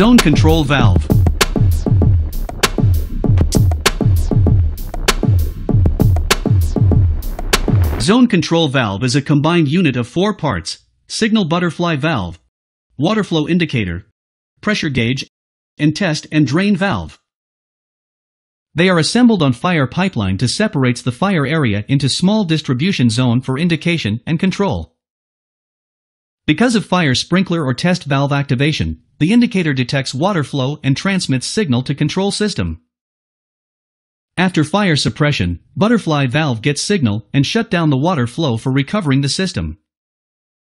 Zone Control Valve. Zone Control Valve is a combined unit of four parts, signal butterfly valve, water flow indicator, pressure gauge, and test and drain valve. They are assembled on fire pipeline to separates the fire area into small distribution zone for indication and control. Because of fire sprinkler or test valve activation, the indicator detects water flow and transmits signal to control system. After fire suppression, butterfly valve gets signal and shut down the water flow for recovering the system.